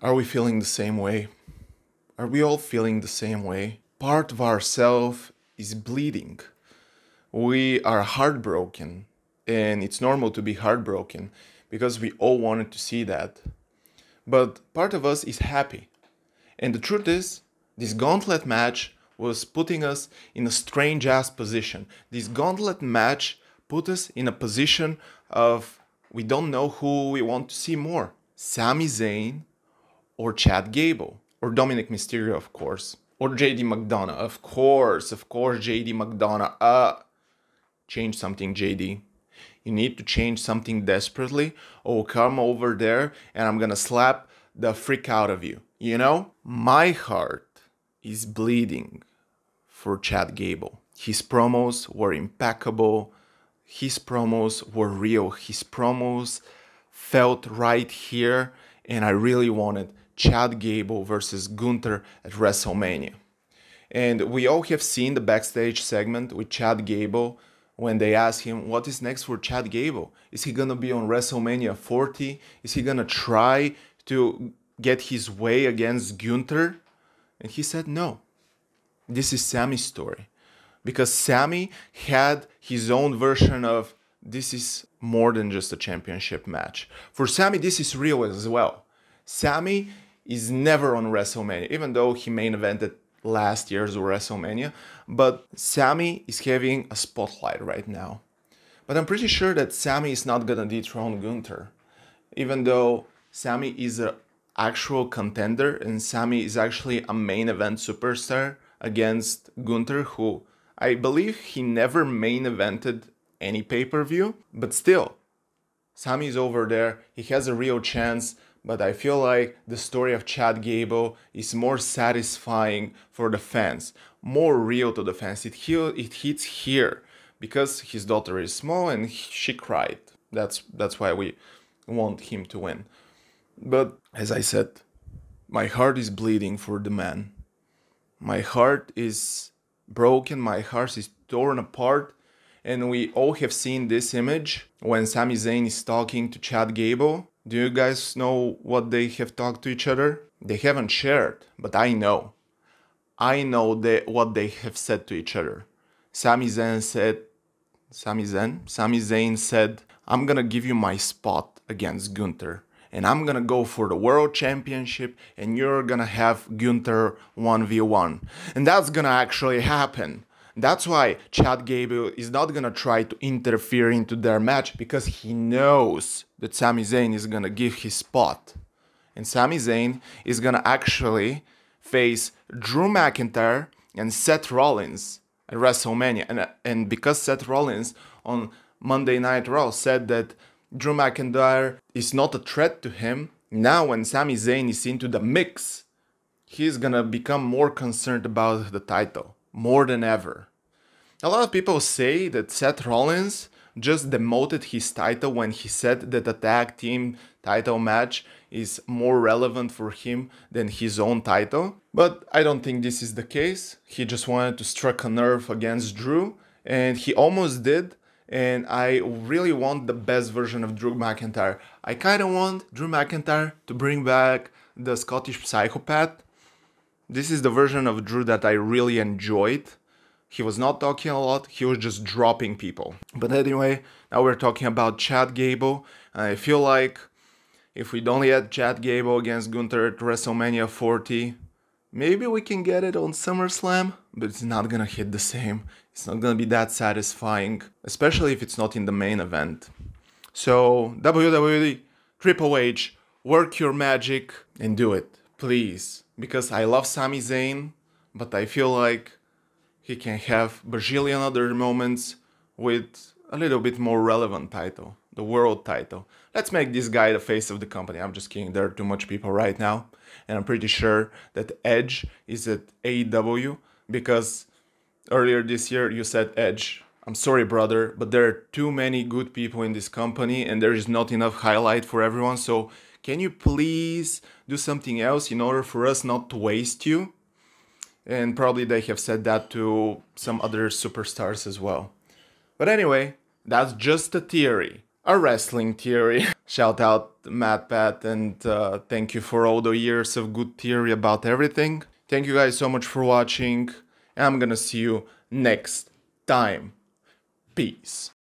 Are we feeling the same way? Are we all feeling the same way? Part of ourself is bleeding. We are heartbroken, and it's normal to be heartbroken because we all wanted to see that. But part of us is happy. And the truth is, this gauntlet match was putting us in a strange ass position. This gauntlet match put us in a position of we don't know who we want to see more Sami Zayn or Chad Gable or Dominik Mysterio, of course, or JD McDonagh, of course, of course, JD McDonagh. Uh, change something, JD. You need to change something desperately, or come over there and I'm gonna slap the freak out of you. You know? My heart is bleeding for Chad Gable. His promos were impeccable. His promos were real. His promos felt right here, and I really wanted Chad Gable versus Gunther at WrestleMania. And we all have seen the backstage segment with Chad Gable when they ask him what is next for Chad Gable. Is he gonna be on WrestleMania 40? Is he gonna try to get his way against Gunther? And he said no. This is Sami's story. Because Sami had his own version of this is more than just a championship match. For Sami, this is real as well. Sami is never on WrestleMania, even though he main evented last year's WrestleMania. But Sami is having a spotlight right now. But I'm pretty sure that Sami is not gonna dethrone Gunther, even though Sami is an actual contender and Sami is actually a main event superstar against Gunther, who I believe he never main evented any pay per view, but still, Sami's over there. He has a real chance but I feel like the story of Chad Gable is more satisfying for the fans, more real to the fans. It, it hits here because his daughter is small and she cried. That's that's why we want him to win. But as I said, my heart is bleeding for the man. My heart is broken, my heart is torn apart, and we all have seen this image when Sami Zayn is talking to Chad Gable do you guys know what they have talked to each other? They haven't shared, but I know. I know they, what they have said to each other. Sami Zayn said, Sami Zayn? Sami Zayn said, I'm gonna give you my spot against Gunther. And I'm gonna go for the world championship, and you're gonna have Gunther 1v1. And that's gonna actually happen. That's why Chad Gable is not gonna try to interfere into their match because he knows that Sami Zayn is gonna give his spot. And Sami Zayn is gonna actually face Drew McIntyre and Seth Rollins at WrestleMania. And, and because Seth Rollins on Monday Night Raw said that Drew McIntyre is not a threat to him, now when Sami Zayn is into the mix, he's gonna become more concerned about the title more than ever. A lot of people say that Seth Rollins just demoted his title when he said that the tag team title match is more relevant for him than his own title. But I don't think this is the case. He just wanted to strike a nerve against Drew, and he almost did. And I really want the best version of Drew McIntyre. I kind of want Drew McIntyre to bring back the Scottish psychopath this is the version of Drew that I really enjoyed. He was not talking a lot, he was just dropping people. But anyway, now we're talking about Chad Gable. I feel like if we don't get Chad Gable against Gunther at WrestleMania 40, maybe we can get it on SummerSlam, but it's not gonna hit the same. It's not gonna be that satisfying, especially if it's not in the main event. So, WWE, Triple H, work your magic and do it, please because I love Sami Zayn, but I feel like he can have bajillion other moments with a little bit more relevant title, the world title. Let's make this guy the face of the company. I'm just kidding, there are too much people right now. And I'm pretty sure that Edge is at AEW because earlier this year you said Edge. I'm sorry, brother, but there are too many good people in this company and there is not enough highlight for everyone. So can you please do something else in order for us not to waste you? And probably they have said that to some other superstars as well. But anyway, that's just a theory, a wrestling theory. Shout out MatPat and uh, thank you for all the years of good theory about everything. Thank you guys so much for watching, and I'm gonna see you next time. Peace.